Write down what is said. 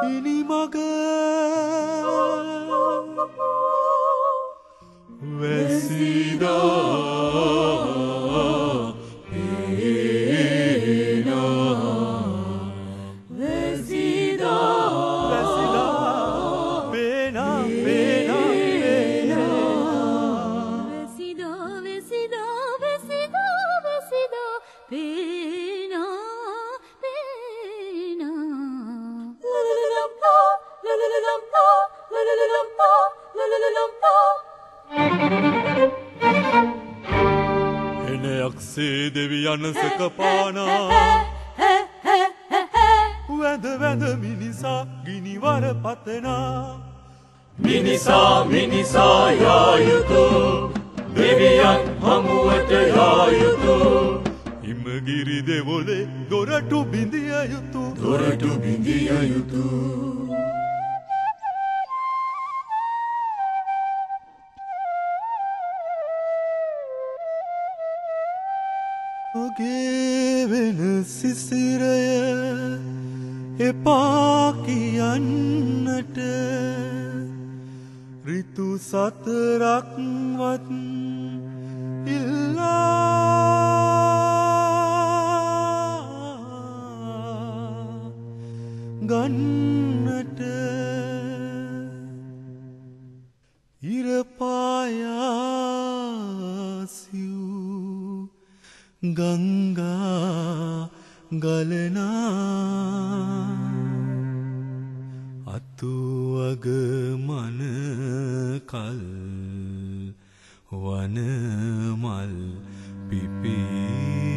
Ini makan. vencida. Pena, vencida. Pena. පස්සේ දෙවියන් සකපානා. වැඳ වැඳ මිනිසා ගිනිවර පතනා. මිනිසා මිනිසා යායුතු දෙවියන් හමුවට යායුතු හිමගිරි දෙවොලේ දොරටු බිඳිය යුතු. දොරටු බිඳිය යුතු ඔගේ වෙන සිසිරය එපා කියන්නට. රිතු සතරක්වත් ඉල්ලා. ගන්නට. ඉරපායාසිව් ගංගා ගලනා අතුවග මනකල් වනමල් පිපී